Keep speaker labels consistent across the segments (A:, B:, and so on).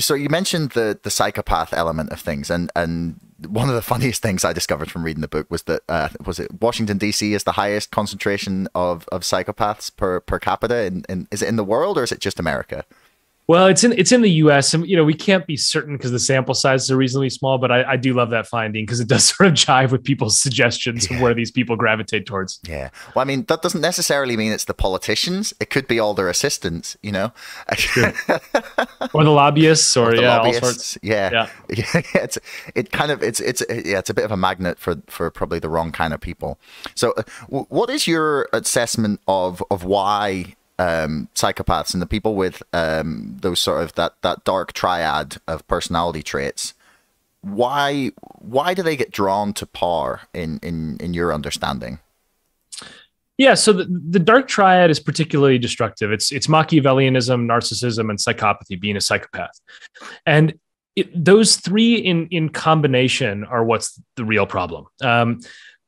A: so you mentioned the the psychopath element of things, and and one of the funniest things I discovered from reading the book was that uh, was it Washington D.C. is the highest concentration of, of psychopaths per per capita. In, in is it in the world or is it just America?
B: Well, it's in it's in the U.S. and you know we can't be certain because the sample sizes are reasonably small. But I, I do love that finding because it does sort of jive with people's suggestions yeah. of where these people gravitate towards.
A: Yeah. Well, I mean that doesn't necessarily mean it's the politicians. It could be all their assistants, you know,
B: or the lobbyists, or, or the yeah, lobbyists. all sorts.
A: Yeah. Yeah. yeah. It's it kind of it's it's yeah it's a bit of a magnet for for probably the wrong kind of people. So, uh, what is your assessment of of why um, psychopaths and the people with um, those sort of that that dark triad of personality traits why why do they get drawn to par in in in your understanding?
B: Yeah so the, the dark triad is particularly destructive. It's it's machiavellianism narcissism and psychopathy being a psychopath. And it, those three in in combination are what's the real problem. Um,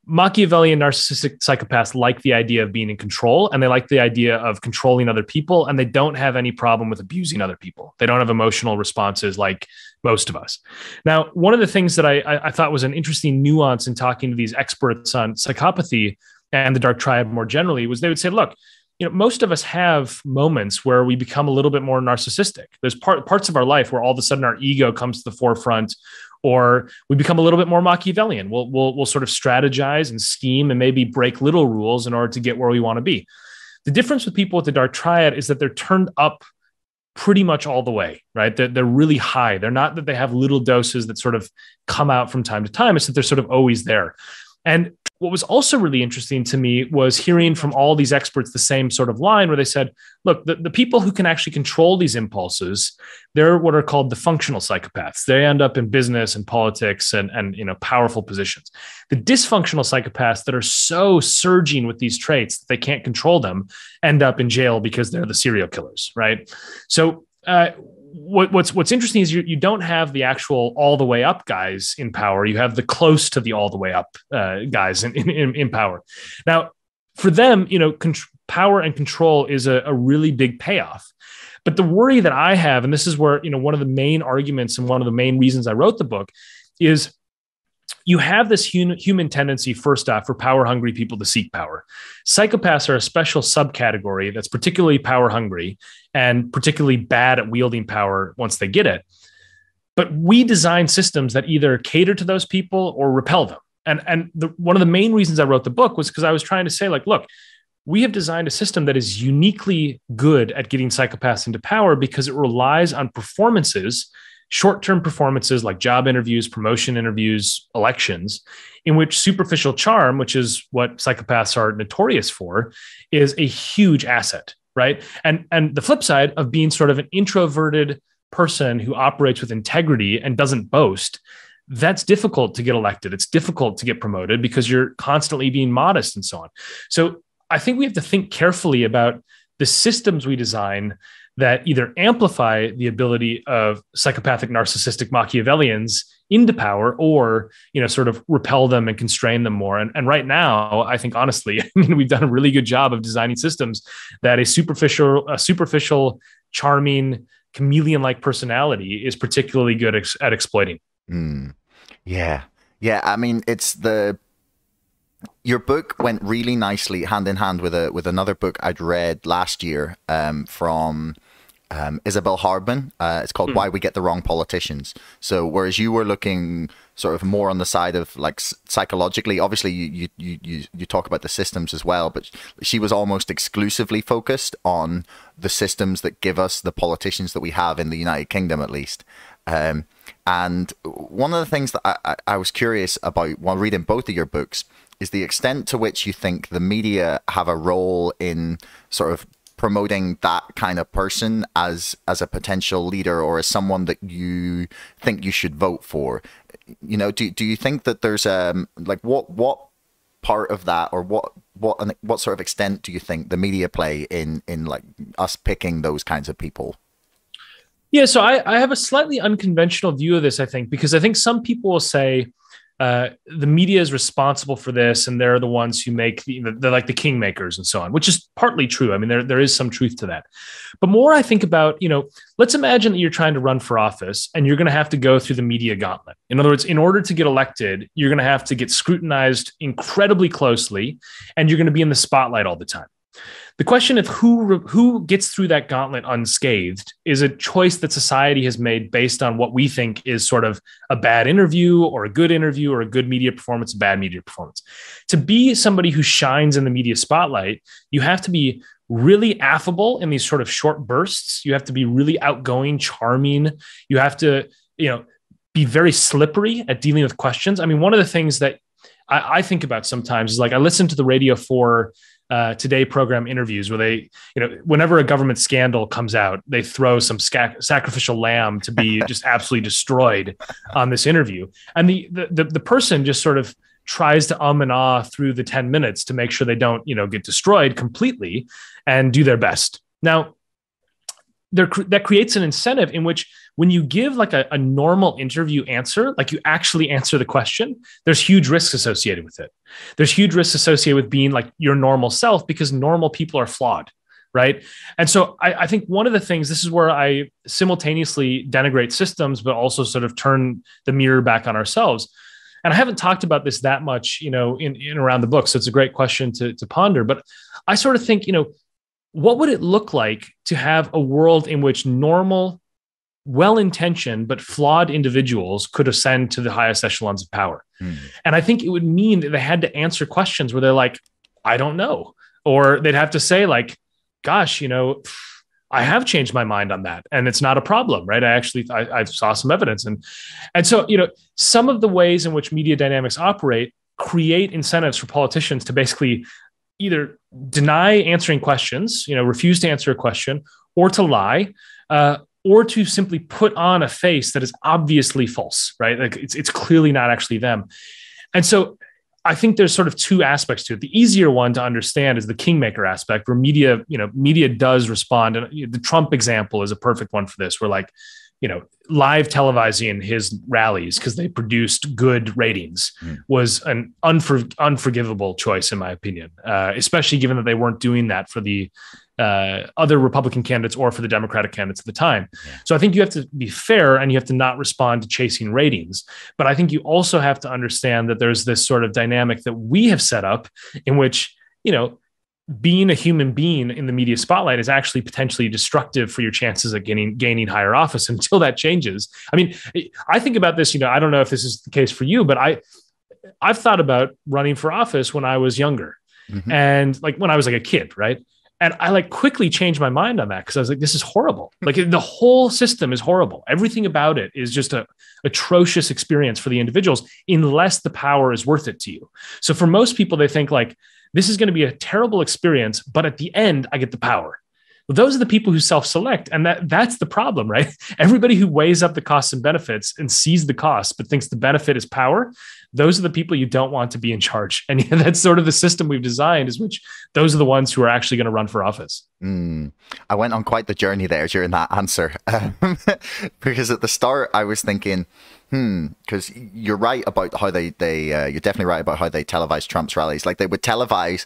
B: Machiavellian narcissistic psychopaths like the idea of being in control and they like the idea of controlling other people and they don't have any problem with abusing other people. They don't have emotional responses like most of us. Now, one of the things that I, I thought was an interesting nuance in talking to these experts on psychopathy and the dark triad more generally was they would say, look, you know, most of us have moments where we become a little bit more narcissistic. There's part, parts of our life where all of a sudden our ego comes to the forefront or we become a little bit more Machiavellian. We'll, we'll, we'll sort of strategize and scheme and maybe break little rules in order to get where we want to be. The difference with people with the dark triad is that they're turned up pretty much all the way, right? They're, they're really high. They're not that they have little doses that sort of come out from time to time. It's that they're sort of always there. And what was also really interesting to me was hearing from all these experts the same sort of line where they said, look, the, the people who can actually control these impulses, they're what are called the functional psychopaths. They end up in business and politics and, and you know powerful positions. The dysfunctional psychopaths that are so surging with these traits that they can't control them end up in jail because they're the serial killers, right? So uh, what, what's what's interesting is you, you don't have the actual all the way up guys in power. You have the close to the all the way up uh, guys in, in, in power. Now, for them, you know, power and control is a, a really big payoff. But the worry that I have, and this is where you know one of the main arguments and one of the main reasons I wrote the book, is you have this human, human tendency, first off, for power hungry people to seek power. Psychopaths are a special subcategory that's particularly power hungry and particularly bad at wielding power once they get it. But we design systems that either cater to those people or repel them. And, and the, one of the main reasons I wrote the book was because I was trying to say, like, look, we have designed a system that is uniquely good at getting psychopaths into power because it relies on performances short term performances like job interviews, promotion interviews, elections, in which superficial charm, which is what psychopaths are notorious for, is a huge asset, right? And, and the flip side of being sort of an introverted person who operates with integrity and doesn't boast that's difficult to get elected. It's difficult to get promoted because you're constantly being modest and so on. So I think we have to think carefully about the systems we design that either amplify the ability of psychopathic narcissistic machiavellians into power or you know sort of repel them and constrain them more. And, and right now i think honestly I mean, we've done a really good job of designing systems that a superficial a superficial charming chameleon like personality is particularly good ex- at exploiting.
A: Mm. yeah. Yeah i mean it's the your book went really nicely hand in hand with a with another book I'd read last year um, from um, Isabel Hardman. Uh, it's called mm. Why We Get the Wrong Politicians. So whereas you were looking sort of more on the side of like psychologically, obviously you you you you talk about the systems as well, but she was almost exclusively focused on the systems that give us the politicians that we have in the United Kingdom, at least. Um, and one of the things that I, I, I was curious about while reading both of your books is the extent to which you think the media have a role in sort of promoting that kind of person as as a potential leader or as someone that you think you should vote for. You know do, do you think that there's um like what what part of that or what what what sort of extent do you think the media play in in like us picking those kinds of people?
B: Yeah so i i have a slightly unconventional view of this i think because i think some people will say uh, the media is responsible for this, and they're the ones who make the, they're like the kingmakers and so on, which is partly true. I mean, there there is some truth to that. But more, I think about you know, let's imagine that you're trying to run for office, and you're going to have to go through the media gauntlet. In other words, in order to get elected, you're going to have to get scrutinized incredibly closely, and you're going to be in the spotlight all the time. The question of who who gets through that gauntlet unscathed is a choice that society has made based on what we think is sort of a bad interview or a good interview or a good media performance, a bad media performance. To be somebody who shines in the media spotlight, you have to be really affable in these sort of short bursts. You have to be really outgoing, charming. You have to, you know, be very slippery at dealing with questions. I mean, one of the things that I, I think about sometimes is like I listen to the Radio 4 uh, today program interviews where they, you know, whenever a government scandal comes out, they throw some sacrificial lamb to be just absolutely destroyed on this interview, and the, the the person just sort of tries to um and ah through the ten minutes to make sure they don't, you know, get destroyed completely, and do their best. Now, there that creates an incentive in which when you give like a, a normal interview answer, like you actually answer the question, there's huge risks associated with it. There's huge risks associated with being like your normal self because normal people are flawed right? And so I, I, think one of the things this is where i simultaneously denigrate systems but also sort of turn the mirror back on ourselves. And i haven't talked about this that much you know in, in around the book so it's a great question to, to ponder. But i sort of think you know what would it look like to have a world in which normal well intentioned but flawed individuals could ascend to the highest echelons of power. Mm. And I think it would mean that they had to answer questions where they're like, I don't know. Or they'd have to say, like, gosh, you know, I have changed my mind on that, and it's not a problem, right? I actually I, I saw some evidence, and and so you know some of the ways in which media dynamics operate create incentives for politicians to basically either deny answering questions, you know, refuse to answer a question, or to lie, uh, or to simply put on a face that is obviously false, right? Like it's, it's clearly not actually them. And so I think there's sort of two aspects to it. The easier one to understand is the kingmaker aspect, where media, you know, media does respond. And the Trump example is a perfect one for this, where like, you know, live televising his rallies because they produced good ratings mm. was an unfor- unforgivable choice, in my opinion, uh, especially given that they weren't doing that for the uh, other Republican candidates or for the Democratic candidates at the time. Yeah. So I think you have to be fair and you have to not respond to chasing ratings. But I think you also have to understand that there's this sort of dynamic that we have set up in which, you know, being a human being in the media spotlight is actually potentially destructive for your chances of gaining gaining higher office until that changes. I mean, I think about this, you know, I don't know if this is the case for you, but I I've thought about running for office when I was younger. Mm-hmm. And like when I was like a kid, right? And I like quickly changed my mind on that because I was like, this is horrible. Like the whole system is horrible. Everything about it is just a atrocious experience for the individuals, unless the power is worth it to you. So for most people, they think like this is going to be a terrible experience, but at the end, I get the power. Those are the people who self-select, and that that's the problem, right? Everybody who weighs up the costs and benefits and sees the cost, but thinks the benefit is power, those are the people you don't want to be in charge. And that's sort of the system we've designed, is which those are the ones who are actually going to run for office.
A: Mm. I went on quite the journey there during that answer, because at the start I was thinking, hmm, because you're right about how they they uh, you're definitely right about how they televise Trump's rallies. Like they would televise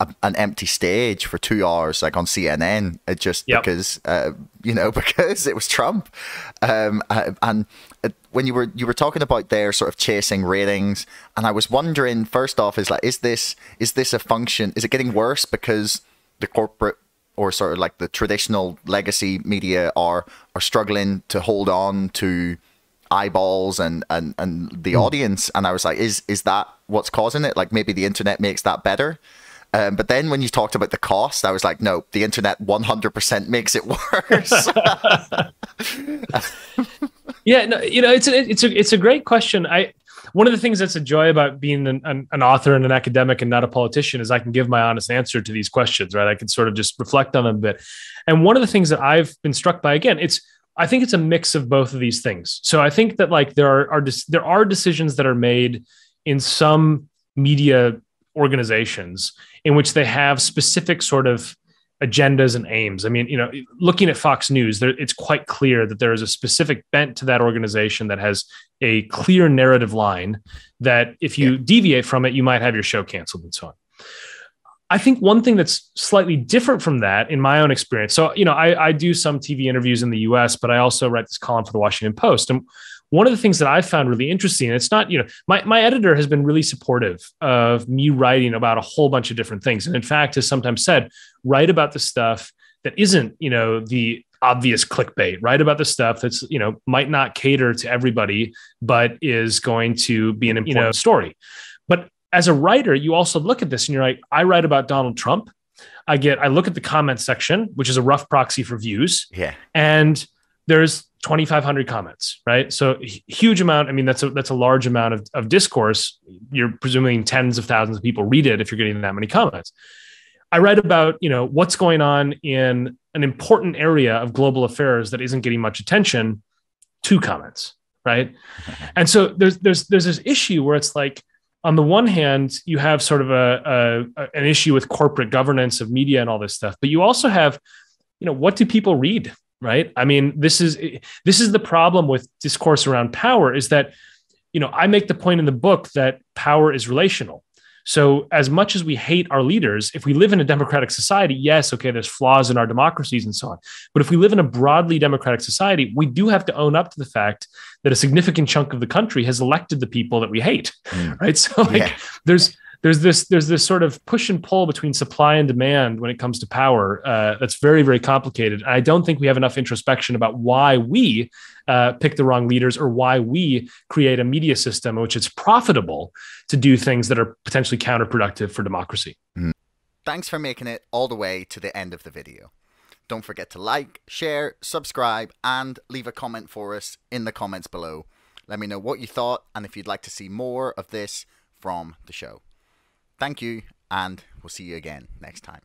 A: a, an empty stage for two hours, like on CNN, uh, just yep. because uh, you know because it was Trump. Um, uh, and when you were you were talking about their sort of chasing ratings, and I was wondering, first off, is like, is this is this a function? Is it getting worse because the corporate or sort of like the traditional legacy media are are struggling to hold on to eyeballs and and and the mm. audience and i was like is is that what's causing it like maybe the internet makes that better um, but then when you talked about the cost, I was like, no, the internet 100% makes it worse.
B: yeah, no, you know, it's a, it's a, it's a great question. I, one of the things that's a joy about being an, an, an, author and an academic and not a politician is I can give my honest answer to these questions, right? I can sort of just reflect on them a bit. And one of the things that I've been struck by, again, it's, I think it's a mix of both of these things. So I think that like there are, are there are decisions that are made in some media organizations in which they have specific sort of agendas and aims. I mean, you know, looking at Fox News, there, it's quite clear that there is a specific bent to that organization that has a clear narrative line that if you yeah. deviate from it, you might have your show canceled and so on. I think one thing that's slightly different from that in my own experience. So, you know, I, I do some TV interviews in the US, but I also write this column for the Washington Post. And one of the things that I found really interesting, it's not, you know, my, my editor has been really supportive of me writing about a whole bunch of different things. And in fact, has sometimes said, write about the stuff that isn't, you know, the obvious clickbait, write about the stuff that's, you know, might not cater to everybody, but is going to be an important you know, story. But as a writer, you also look at this and you're like, I write about Donald Trump. I get, I look at the comment section, which is a rough proxy for views.
A: Yeah.
B: And there's 2,500 comments, right? So huge amount. I mean, that's a that's a large amount of, of discourse. You're presuming tens of thousands of people read it if you're getting that many comments. I write about you know what's going on in an important area of global affairs that isn't getting much attention. Two comments, right? and so there's there's there's this issue where it's like on the one hand you have sort of a, a an issue with corporate governance of media and all this stuff, but you also have you know what do people read right? I mean this is this is the problem with discourse around power is that you know i make the point in the book that power is relational so as much as we hate our leaders if we live in a democratic society yes okay there's flaws in our democracies and so on but if we live in a broadly democratic society we do have to own up to the fact that a significant chunk of the country has elected the people that we hate mm. right so like yeah. there's there's this there's this sort of push and pull between supply and demand when it comes to power uh, that's very very complicated. I don't think we have enough introspection about why we uh, pick the wrong leaders or why we create a media system in which it's profitable to do things that are potentially counterproductive for democracy.
A: Mm. Thanks for making it all the way to the end of the video. Don't forget to like, share, subscribe, and leave a comment for us in the comments below. Let me know what you thought and if you'd like to see more of this from the show. Thank you, and we'll see you again next time.